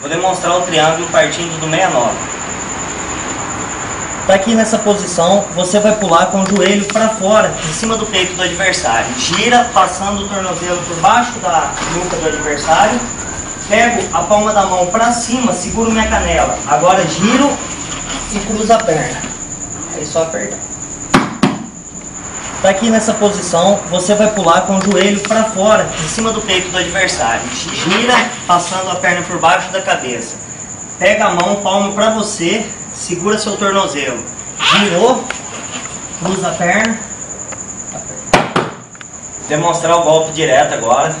Vou demonstrar o triângulo partindo do 69. Tá aqui nessa posição, você vai pular com o joelho para fora, em cima do peito do adversário. Gira, passando o tornozelo por baixo da nuca do adversário. Pego a palma da mão para cima, seguro minha canela. Agora giro e cruzo a perna. Aí só apertar. Tá aqui nessa posição, você vai pular com o joelho para fora, em cima do peito do adversário. Gira, passando a perna por baixo da cabeça. Pega a mão, palma para você, segura seu tornozelo. Girou, cruza a perna. Vou demonstrar o golpe direto agora.